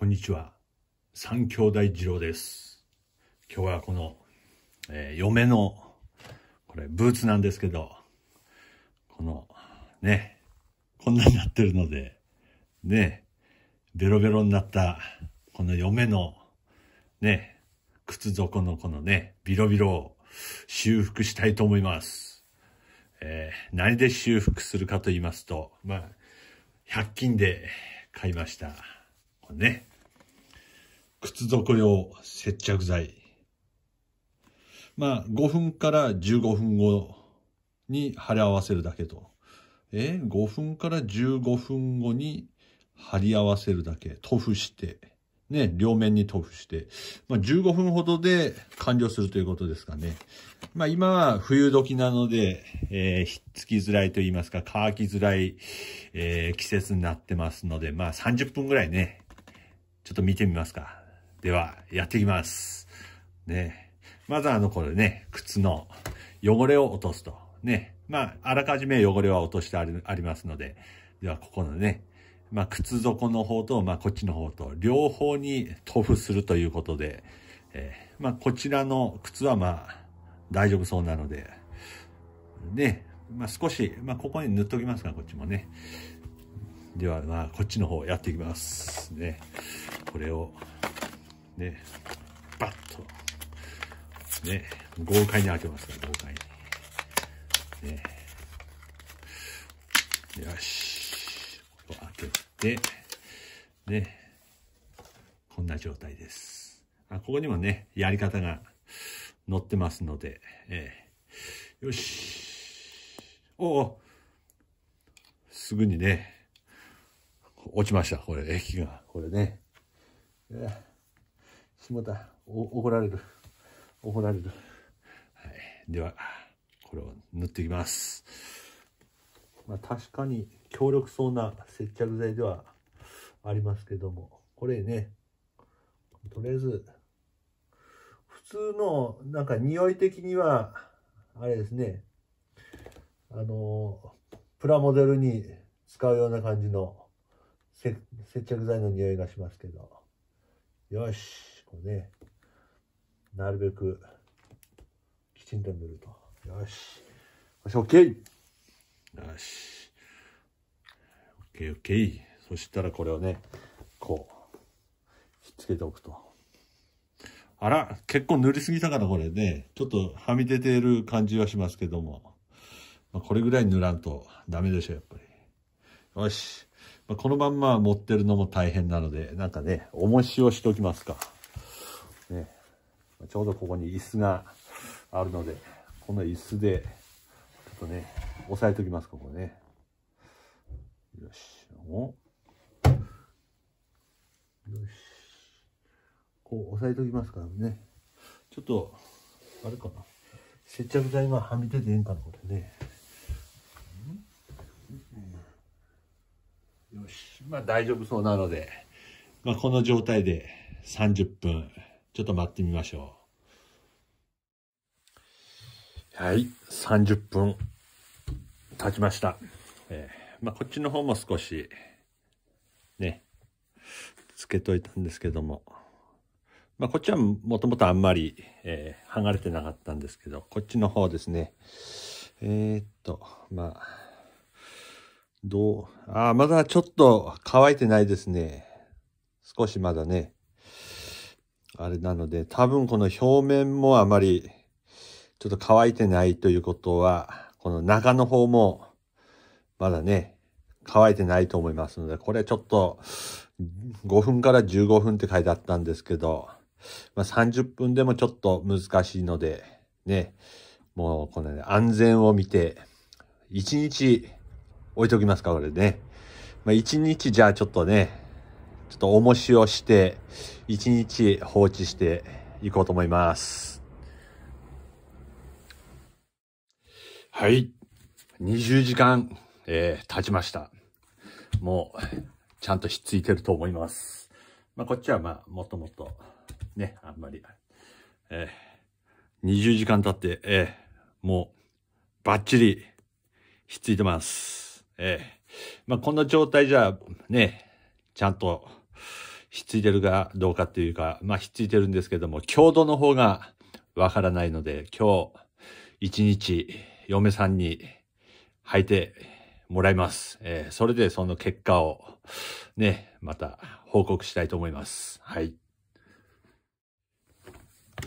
こんにちは。三兄弟次郎です。今日はこの、えー嫁の、これ、ブーツなんですけど、この、ね、こんなになってるので、ね、ベロベロになった、この嫁の、ね、靴底のこのね、ビロビロを修復したいと思います。えー何で修復するかと言いますと、まあ、100均で買いました。ね、靴底用接着剤。まあ、5分から15分後に貼り合わせるだけと。え ?5 分から15分後に貼り合わせるだけ。塗布して。ね、両面に塗布して。まあ、15分ほどで完了するということですかね。まあ、今は冬時なので、えーひっつきづらいと言いますか、乾きづらい、えー季節になってますので、まあ、30分ぐらいね、ちょっと見てみますか。では、やっていきます。ね。まずあの、これね、靴の汚れを落とすと。ね。まあ、あらかじめ汚れは落としてありますので、では、ここのね、まあ、靴底の方と、まあ、こっちの方と、両方に塗布するということで、えーまあ、こちらの靴はまあ、大丈夫そうなので、ね、まあ、少し、まあ、ここに塗っときますか、こっちもね。では、まあ、こっちの方やっていきます。ね。これを、ね、バッと、ね、豪快に開けますから、豪快に。ね。よし。ここ開けて、ね。こんな状態です。あここにもね、やり方が載ってますので、ええよし。おおすぐにね、落ちました。これ、液が。これね。えー、しもた。お怒られる。怒られる。はい。では、これを塗っていきます。まあ確かに強力そうな接着剤ではありますけども、これね、とりあえず、普通の、なんか匂い的には、あれですね、あの、プラモデルに使うような感じの接着剤の匂いがしますけど、よし、これね、なるべくきちんと塗ると。よし。よし、OK! よし。OK、OK。そしたらこれをね、こう、ひっつけておくと。あら、結構塗りすぎたからこれね、ちょっとはみ出ている感じはしますけども。まあ、これぐらい塗らんとダメでしょ、やっぱり。よし。このまんま持ってるのも大変なので、なんかね、重しをしておきますか。ね。ちょうどここに椅子があるので、この椅子で、ちょっとね、押さえておきますか、こね。よし。およし。こう押さえときますからね。ちょっと、あれかな。接着剤がはみ出てええんかな、これね。よし。まあ大丈夫そうなので、まあこの状態で30分、ちょっと待ってみましょう。はい、30分経ちました。えーまあこっちの方も少し、ね、つけといたんですけども、まあ、こっちはもともとあんまり、えー剥がれてなかったんですけど、こっちの方ですね。えーっと、まあ、どう、あーまだちょっと乾いてないですね。少しまだね。あれなので、多分この表面もあまり、ちょっと乾いてないということは、この中の方も、まだね、乾いてないと思いますので、これちょっと、5分から15分って書いてあったんですけど、まあ、30分でもちょっと難しいので、ね、もうこのね、安全を見て、1日置いときますか、これね。まあ、1日じゃあちょっとね、ちょっと重しをして、1日放置していこうと思います。はい。20時間、えー経ちました。もう、ちゃんとひっついてると思います。まあ、こっちはまあ、もともと、ね、あんまり、えー、20時間経って、えー、もう、バッチリ、ひっついてます。えー、まあ、この状態じゃ、ね、ちゃんと、ひっついてるかどうかっていうか、まあひっついてるんですけども、強度の方がわからないので、今日一日嫁さんに履いてもらいます。えー、それでその結果をね、また報告したいと思います。はい。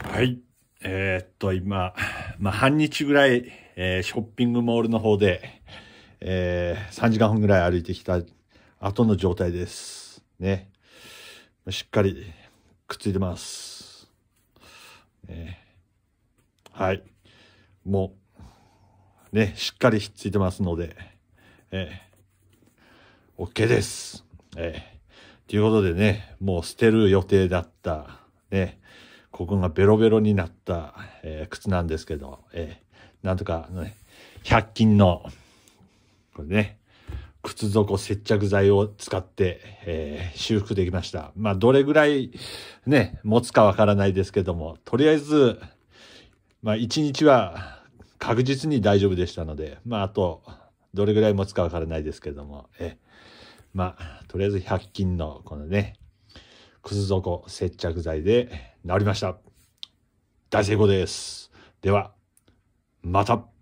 はい。えー、っと、今、まあ、半日ぐらい、えー、ショッピングモールの方で、えー、3時間半ぐらい歩いてきた後の状態です。ね。しっかりくっついてます。ね、はい。もう、ね、しっかりひっついてますので、えー、OK です。えー、ということでね、もう捨てる予定だった、ね、ここがベロベロになった、えー、靴なんですけど、えー、なんとかね、100均の、これね、靴底接着剤を使って、えー、修復できました。まあ、どれぐらいね、持つかわからないですけども、とりあえず、まあ、1日は確実に大丈夫でしたので、まあ、あと、どれぐらい持つかわからないですけども、えまあ、とりあえず100均のこのね、靴底接着剤で治りました。大成功です。では、また。